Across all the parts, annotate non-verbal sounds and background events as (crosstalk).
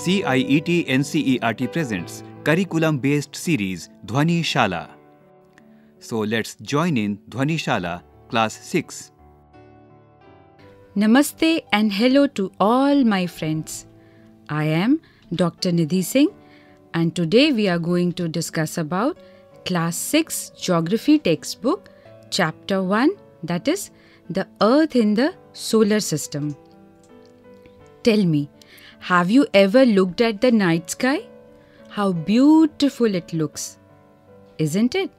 CIET NCERT presents curriculum based series Dhwani Shala. So let's join in Dhwani Shala, class 6. Namaste and hello to all my friends. I am Dr. Nidhi Singh and today we are going to discuss about class 6 geography textbook chapter 1 that is the earth in the solar system. Tell me, have you ever looked at the night sky? How beautiful it looks, isn't it?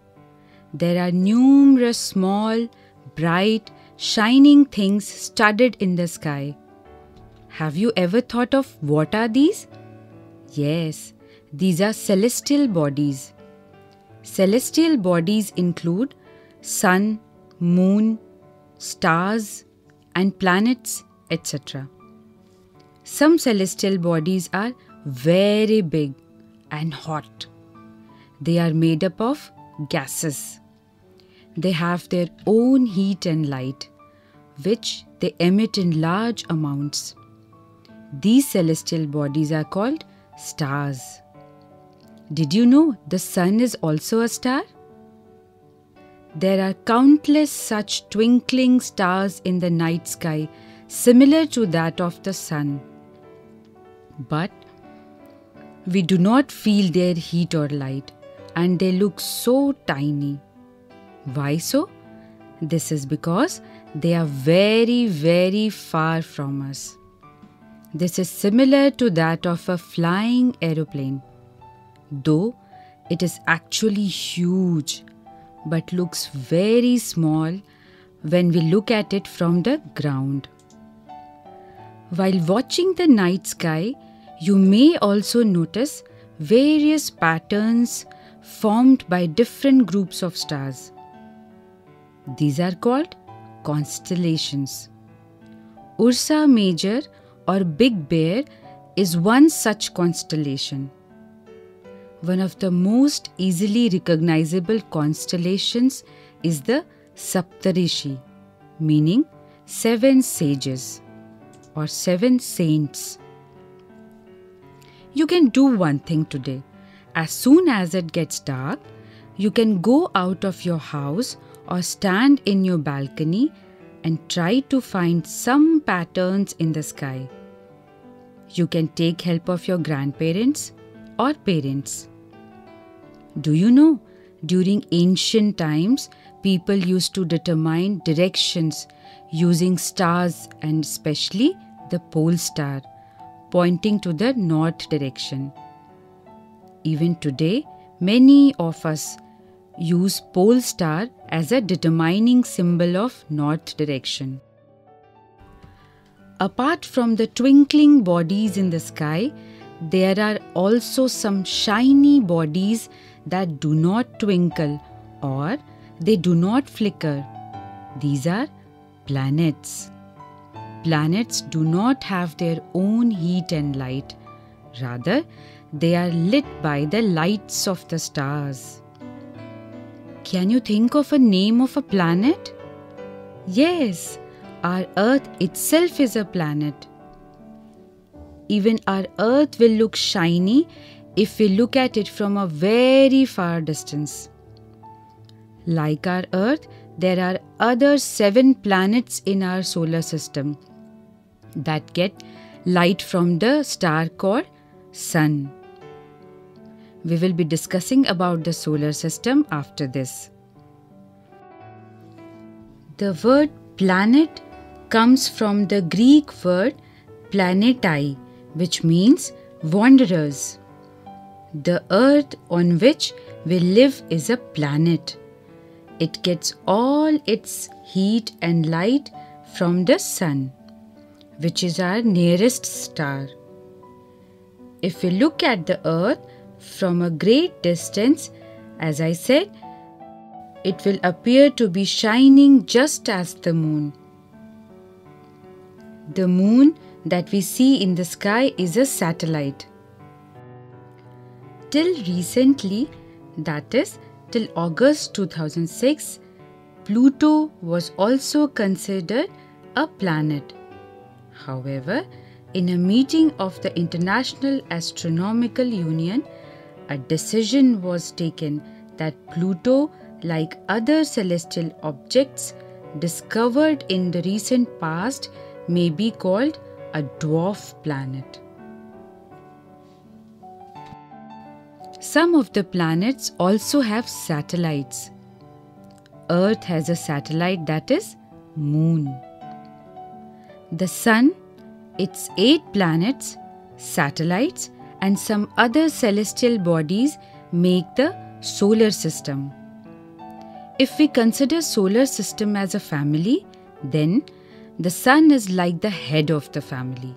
There are numerous small, bright, shining things studded in the sky. Have you ever thought of what are these? Yes, these are celestial bodies. Celestial bodies include sun, moon, stars, and planets, etc. Some celestial bodies are very big and hot. They are made up of gases. They have their own heat and light, which they emit in large amounts. These celestial bodies are called stars. Did you know the sun is also a star? There are countless such twinkling stars in the night sky, similar to that of the sun. But we do not feel their heat or light, and they look so tiny. Why so? This is because they are very, very far from us. This is similar to that of a flying aeroplane, though it is actually huge but looks very small when we look at it from the ground. While watching the night sky, you may also notice various patterns formed by different groups of stars. These are called constellations. Ursa Major or Big Bear is one such constellation. One of the most easily recognizable constellations is the Saptarishi, meaning seven sages or seven saints. You can do one thing today. As soon as it gets dark, you can go out of your house or stand in your balcony and try to find some patterns in the sky. You can take help of your grandparents or parents. Do you know? During ancient times, people used to determine directions using stars and especially the pole star, pointing to the north direction. Even today, many of us use pole star as a determining symbol of north direction. Apart from the twinkling bodies in the sky, there are also some shiny bodies that do not twinkle or they do not flicker. These are planets. Planets do not have their own heat and light. Rather, they are lit by the lights of the stars. Can you think of a name of a planet? Yes, our Earth itself is a planet. Even our Earth will look shiny if we look at it from a very far distance. Like our Earth, there are other seven planets in our solar system that get light from the star called Sun. We will be discussing about the solar system after this. The word planet comes from the Greek word planetai, which means wanderers. The earth on which we live is a planet. It gets all its heat and light from the sun, which is our nearest star. If we look at the earth from a great distance, as I said, it will appear to be shining just as the moon. The moon that we see in the sky is a satellite. Till recently, that is, till August 2006, Pluto was also considered a planet. However, in a meeting of the International Astronomical Union, a decision was taken that Pluto, like other celestial objects discovered in the recent past, may be called a dwarf planet. Some of the planets also have satellites. Earth has a satellite that is Moon. The Sun its eight planets, satellites, and some other celestial bodies make the solar system. If we consider solar system as a family, then the sun is like the head of the family.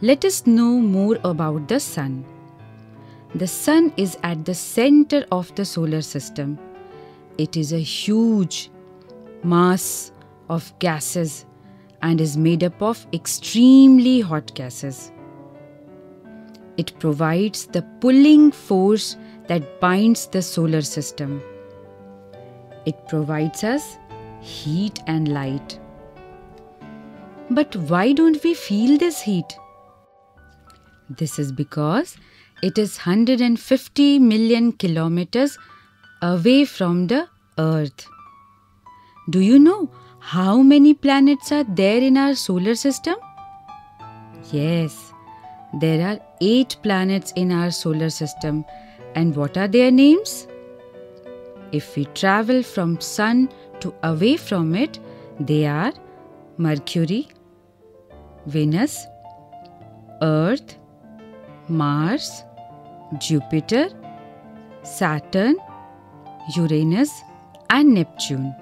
Let us know more about the sun. The sun is at the center of the solar system. It is a huge mass of gases and is made up of extremely hot gases. It provides the pulling force that binds the solar system. It provides us heat and light. But why don't we feel this heat? This is because it is 150 million kilometers away from the Earth. Do you know how many planets are there in our solar system? Yes, there are eight planets in our solar system. And what are their names? If we travel from sun to away from it, they are Mercury, Venus, Earth, Mars, Jupiter, Saturn, Uranus, and Neptune.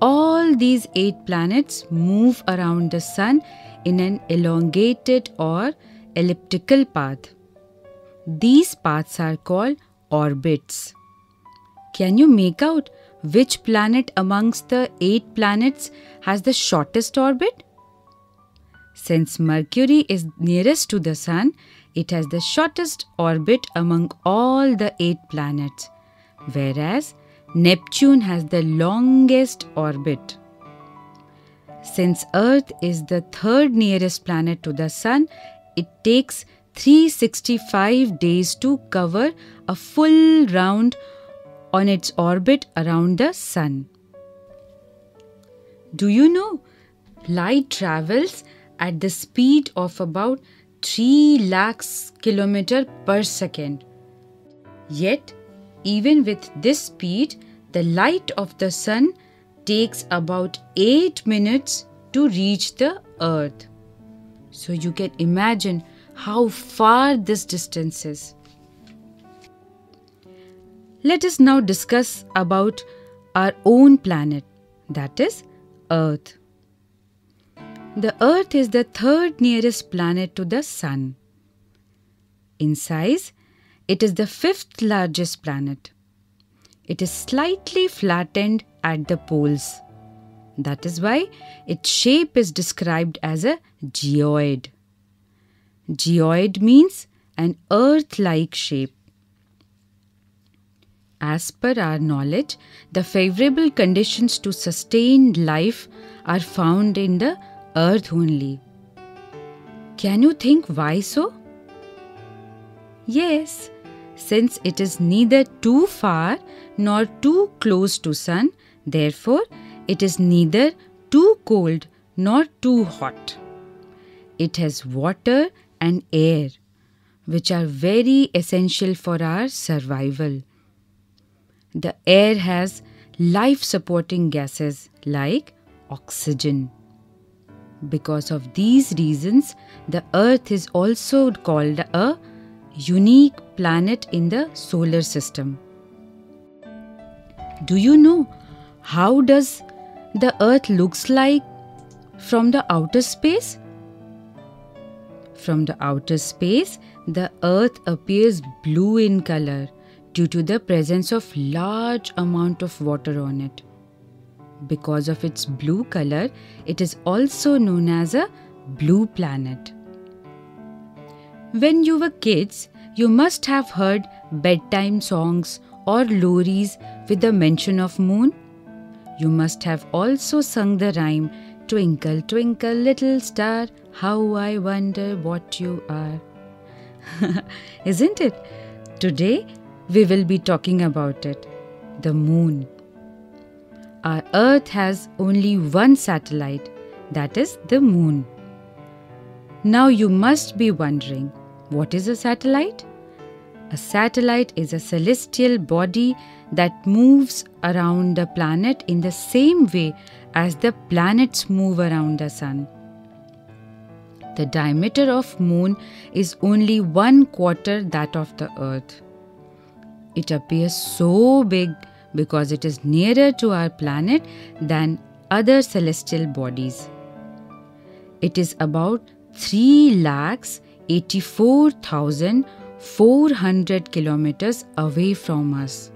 All these eight planets move around the Sun in an elongated or elliptical path. These paths are called orbits. Can you make out which planet amongst the eight planets has the shortest orbit? Since Mercury is nearest to the Sun, it has the shortest orbit among all the eight planets, whereas Neptune has the longest orbit. Since Earth is the third nearest planet to the Sun, it takes 365 days to cover a full round on its orbit around the Sun. Do you know light travels at the speed of about 3 lakhs kilometer per second? Yet even with this speed, the light of the sun takes about 8 minutes to reach the earth. So you can imagine how far this distance is. Let us now discuss about our own planet, that is Earth. The Earth is the third nearest planet to the Sun. In size, it is the fifth largest planet. It is slightly flattened at the poles. That is why its shape is described as a geoid. Geoid means an earth like shape. As per our knowledge, the favorable conditions to sustain life are found in the earth only. Can you think why so? Yes, since it is neither too far nor too close to sun therefore it is neither too cold nor too hot. It has water and air which are very essential for our survival. The air has life supporting gases like oxygen. Because of these reasons the earth is also called a unique planet in the solar system. Do you know how does the earth looks like from the outer space? From the outer space, the earth appears blue in color due to the presence of large amount of water on it. Because of its blue color, it is also known as a blue planet. When you were kids, you must have heard bedtime songs or loris with the mention of moon. You must have also sung the rhyme Twinkle, twinkle, little star, how I wonder what you are. (laughs) Isn't it? Today we will be talking about it the moon. Our Earth has only one satellite, that is the moon. Now you must be wondering what is a satellite? A satellite is a celestial body that moves around the planet in the same way as the planets move around the sun. The diameter of moon is only one quarter that of the earth. It appears so big because it is nearer to our planet than other celestial bodies. It is about 3 lakhs 84,400 kilometers away from us.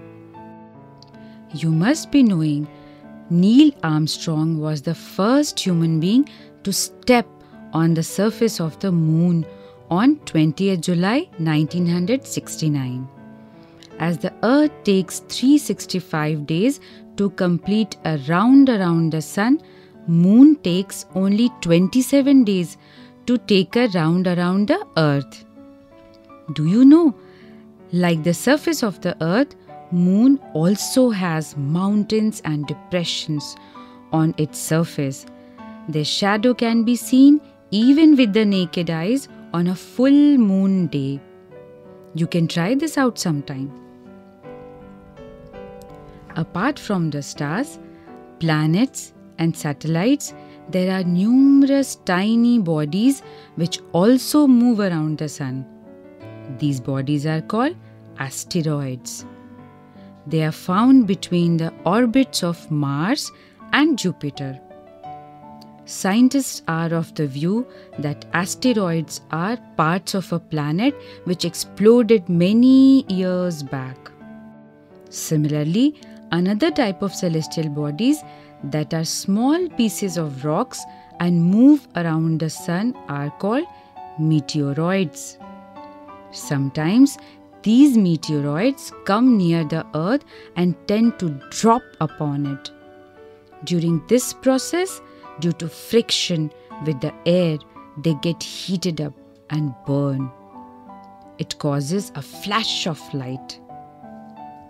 You must be knowing Neil Armstrong was the first human being to step on the surface of the moon on 20th July 1969. As the Earth takes 365 days to complete a round around the Sun, Moon takes only 27 days to take a round around the Earth. Do you know? Like the surface of the Earth, moon also has mountains and depressions on its surface. Their shadow can be seen even with the naked eyes on a full moon day. You can try this out sometime. Apart from the stars, planets, and satellites, there are numerous tiny bodies which also move around the Sun. These bodies are called asteroids. They are found between the orbits of Mars and Jupiter. Scientists are of the view that asteroids are parts of a planet which exploded many years back. Similarly, another type of celestial bodies that are small pieces of rocks and move around the sun are called meteoroids. Sometimes these meteoroids come near the earth and tend to drop upon it. During this process, due to friction with the air, they get heated up and burn. It causes a flash of light.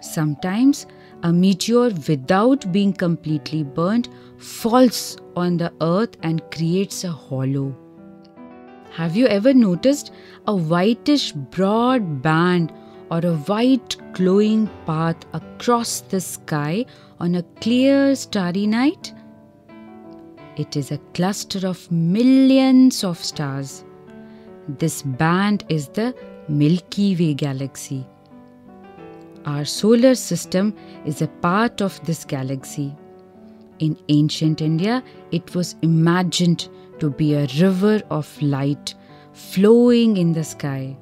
Sometimes a meteor, without being completely burnt, falls on the earth and creates a hollow. Have you ever noticed a whitish broad band or a white glowing path across the sky on a clear starry night? It is a cluster of millions of stars. This band is the Milky Way galaxy. Our solar system is a part of this galaxy. In ancient India, it was imagined to be a river of light flowing in the sky.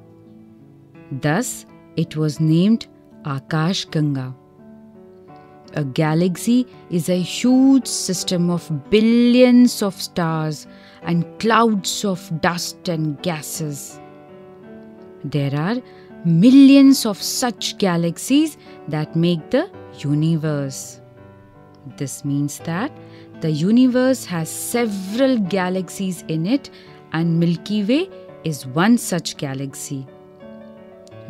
Thus, it was named Akash Ganga. A galaxy is a huge system of billions of stars and clouds of dust and gases. There are millions of such galaxies that make the universe. This means that the universe has several galaxies in it, and Milky Way is one such galaxy.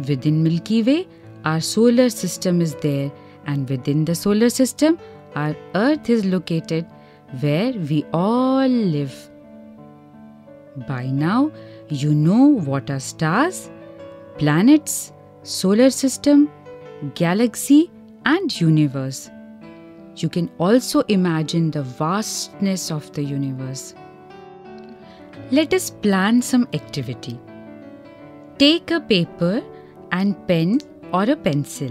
Within Milky Way, our solar system is there, and within the solar system, our Earth is located where we all live. By now, you know what are stars, planets, solar system, galaxy, and universe. You can also imagine the vastness of the universe. Let us plan some activity. Take a paper and pen or a pencil.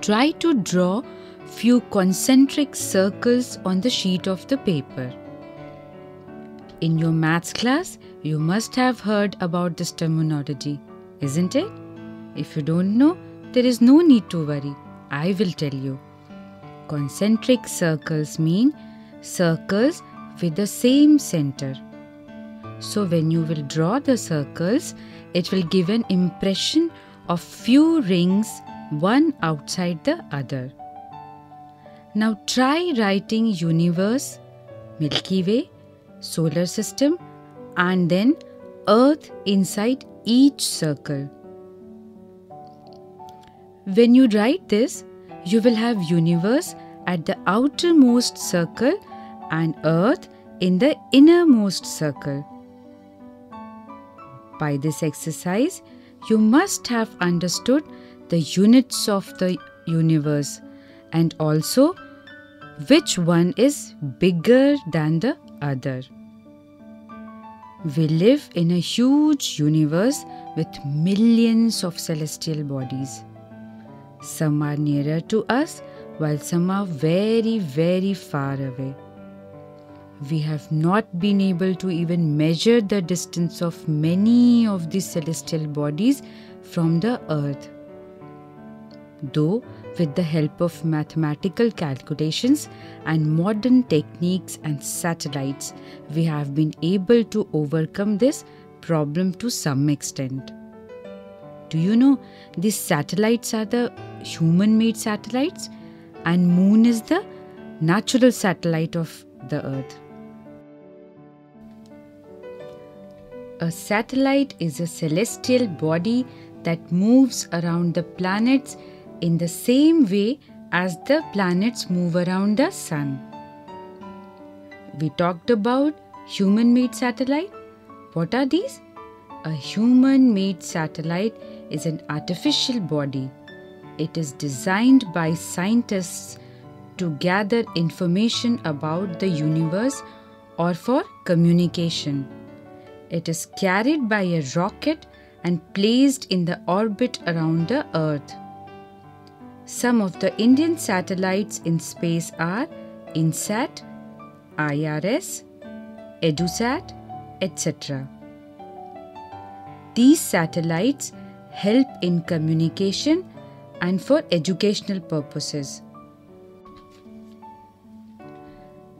Try to draw few concentric circles on the sheet of the paper. In your maths class, you must have heard about this terminology, isn't it? If you don't know, there is no need to worry. I will tell you. Concentric circles mean circles with the same center. So when you will draw the circles, it will give an impression of few rings one outside the other. Now try writing universe Milky Way, solar system, and then Earth inside each circle. When you write this, you will have universe at the outermost circle and earth in the innermost circle. By this exercise, you must have understood the units of the universe and also which one is bigger than the other. We live in a huge universe with millions of celestial bodies. Some are nearer to us, while some are very, very far away. We have not been able to even measure the distance of many of these celestial bodies from the earth. Though, with the help of mathematical calculations and modern techniques and satellites, we have been able to overcome this problem to some extent. Do you know these satellites are the human made satellites and moon is the natural satellite of the earth. A satellite is a celestial body that moves around the planets in the same way as the planets move around the sun. We talked about human made satellite. What are these? A human made satellite is an artificial body. It is designed by scientists to gather information about the universe or for communication. It is carried by a rocket and placed in the orbit around the Earth. Some of the Indian satellites in space are INSAT, IRS, EduSat, etc. These satellites help in communication and for educational purposes.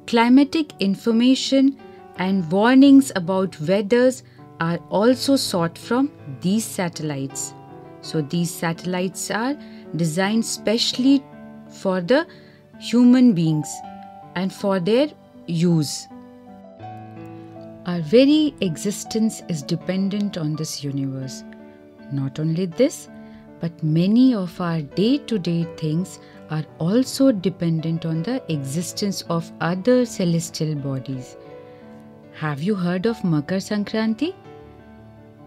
Climatic information and warnings about weathers are also sought from these satellites. So these satellites are designed specially for the human beings and for their use. Our very existence is dependent on this universe. Not only this, but many of our day to day things are also dependent on the existence of other celestial bodies. Have you heard of Makar Sankranti?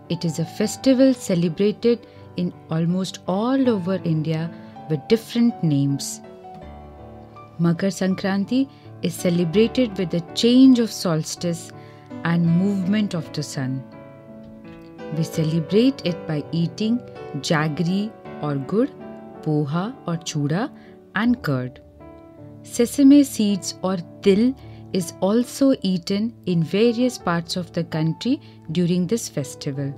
It is a festival celebrated in almost all over India with different names. Makar Sankranti is celebrated with the change of solstice and movement of the sun. We celebrate it by eating jaggery or gur, poha or chuda, and curd. Sesame seeds or til is also eaten in various parts of the country during this festival.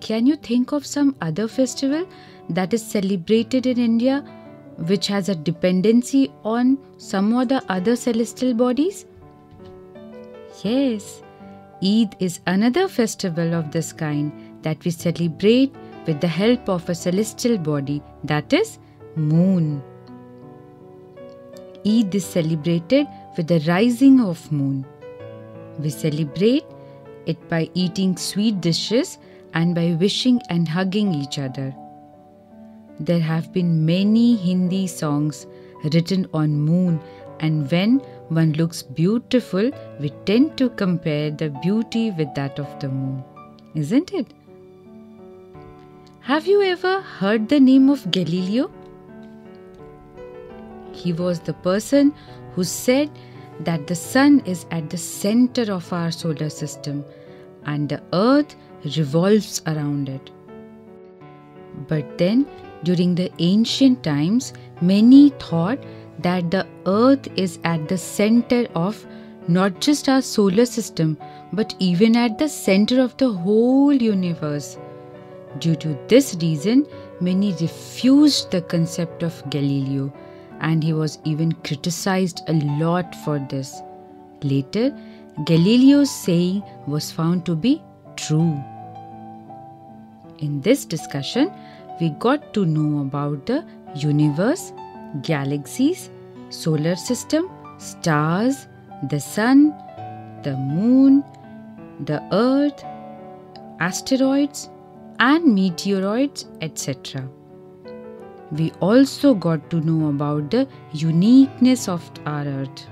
Can you think of some other festival that is celebrated in India which has a dependency on some of the other celestial bodies? Yes, Eid is another festival of this kind that we celebrate with the help of a celestial body, that is, moon. Eid is celebrated with the rising of moon. We celebrate it by eating sweet dishes and by wishing and hugging each other. There have been many Hindi songs written on moon and when one looks beautiful, we tend to compare the beauty with that of the moon, isn't it? Have you ever heard the name of Galileo? He was the person who said that the sun is at the center of our solar system and the earth revolves around it. But then, during the ancient times, many thought that the earth is at the center of not just our solar system but even at the center of the whole universe. Due to this reason, many refused the concept of Galileo and he was even criticized a lot for this. Later, Galileo's saying was found to be true. In this discussion, we got to know about the universe galaxies, solar system, stars, the sun, the moon, the earth, asteroids, and meteoroids, etc. We also got to know about the uniqueness of our earth.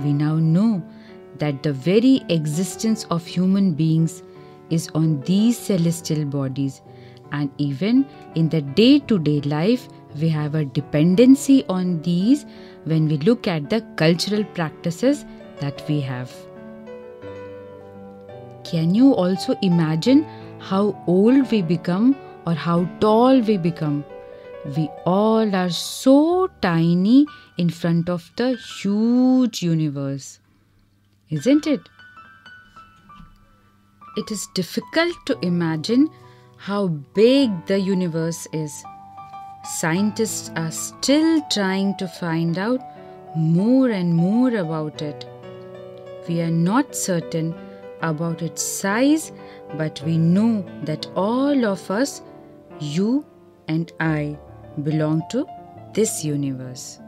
We now know that the very existence of human beings is on these celestial bodies, and even in the day to day life, we have a dependency on these when we look at the cultural practices that we have. Can you also imagine how old we become or how tall we become? We all are so tiny in front of the huge universe. Isn't it? It is difficult to imagine how big the universe is. Scientists are still trying to find out more and more about it. We are not certain about its size, but we know that all of us, you and I, belong to this universe.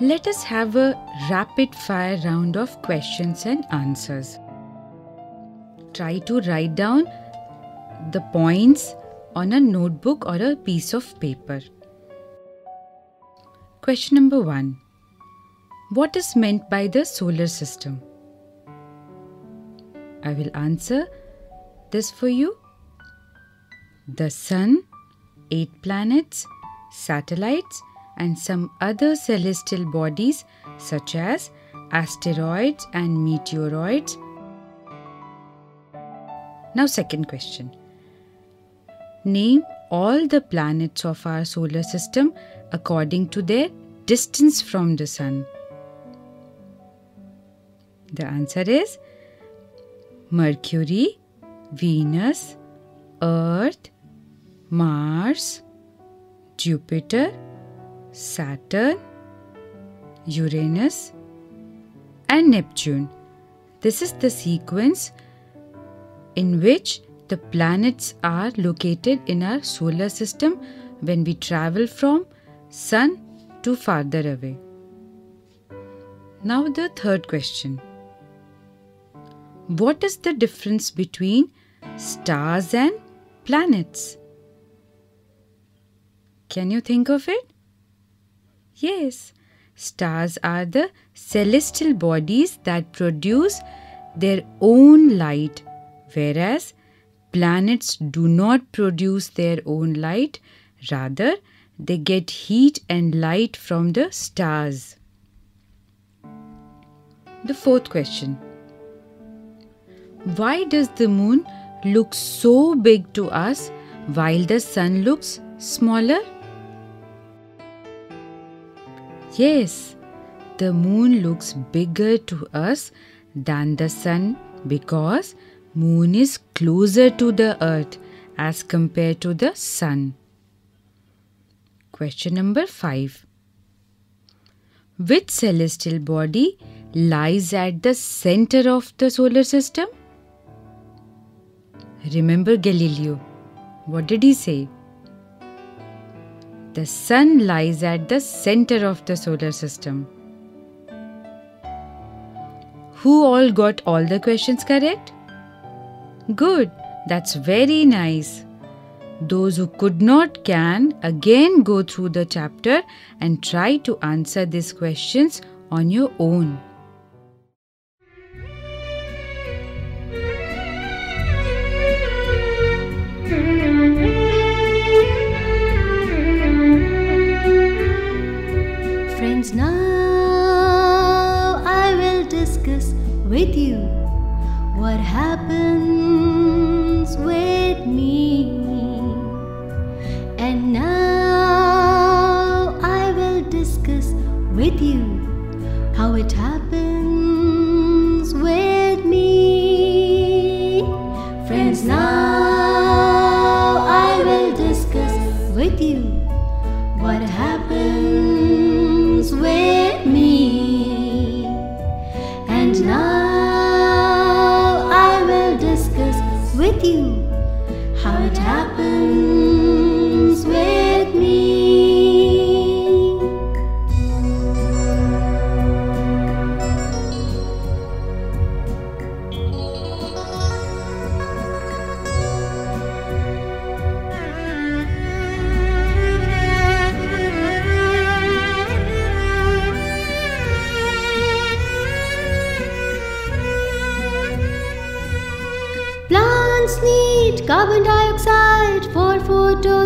Let us have a rapid fire round of questions and answers. Try to write down the points on a notebook or a piece of paper. Question number 1 What is meant by the solar system? I will answer this for you. The Sun, 8 planets, satellites, and some other celestial bodies such as asteroids and meteoroids. Now, second question Name all the planets of our solar system according to their distance from the Sun. The answer is Mercury, Venus, Earth, Mars, Jupiter, Saturn, Uranus, and Neptune. This is the sequence in which the planets are located in our solar system when we travel from sun to farther away. Now the third question. What is the difference between stars and planets? Can you think of it? Yes, stars are the celestial bodies that produce their own light, whereas planets do not produce their own light, rather, they get heat and light from the stars. The fourth question Why does the moon look so big to us while the sun looks smaller? Yes, the moon looks bigger to us than the sun because moon is closer to the earth as compared to the sun. Question number 5. Which celestial body lies at the center of the solar system? Remember Galileo. What did he say? The Sun lies at the center of the solar system. Who all got all the questions correct? Good, that's very nice. Those who could not can again go through the chapter and try to answer these questions on your own. Friends, now I will discuss with you what happens with me. And now I will discuss with you how it happens with me. Friends, now I will discuss with you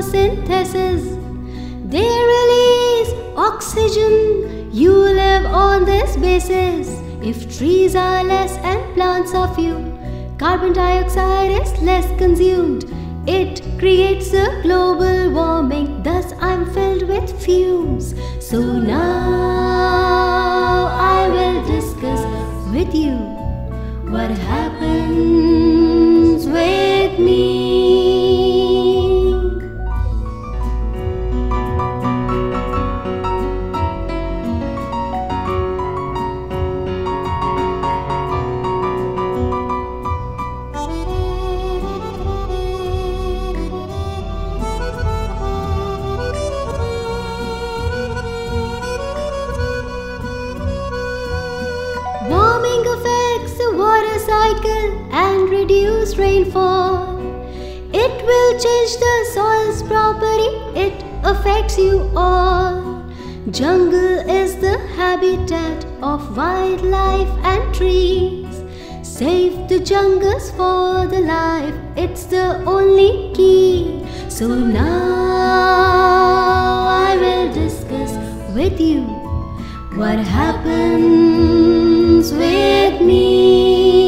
photosynthesis. They release oxygen. You live on this basis. If trees are less and plants are few, carbon dioxide is less consumed. It creates a global warming, thus, I'm filled with fumes. So now I will discuss with you what happens with me. Reduce rainfall. It will change the soil's property, it affects you all. Jungle is the habitat of wildlife and trees. Save the jungles for the life, it's the only key. So now I will discuss with you what happens with me.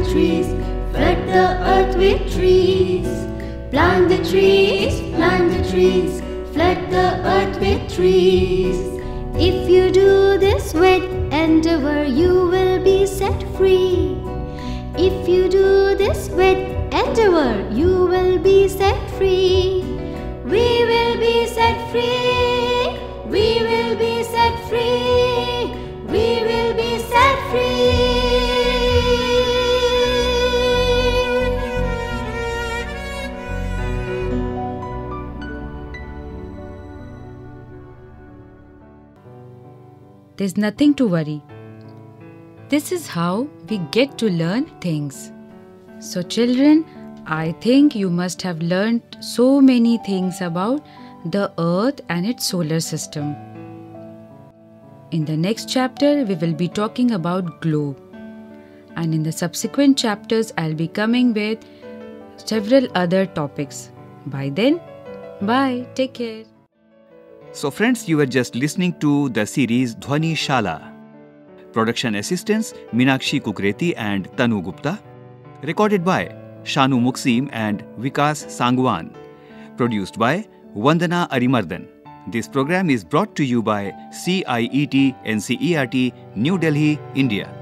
The trees, flood the earth with trees. Plant the trees, plant the trees, flood the earth with trees. If you do this with endeavor, you will be set free. If you do this with endeavor, you will be set free. We will be set free. We will be set free. We will There's nothing to worry. This is how we get to learn things. So, children, I think you must have learned so many things about the Earth and its solar system. In the next chapter, we will be talking about globe. And in the subsequent chapters, I'll be coming with several other topics. By then, bye, take care. So, friends, you were just listening to the series Dhwani Shala. Production assistants Minakshi Kukreti and Tanu Gupta. Recorded by Shanu Muksim and Vikas Sangwan. Produced by Vandana Arimardan. This program is brought to you by CIET NCERT New Delhi, India.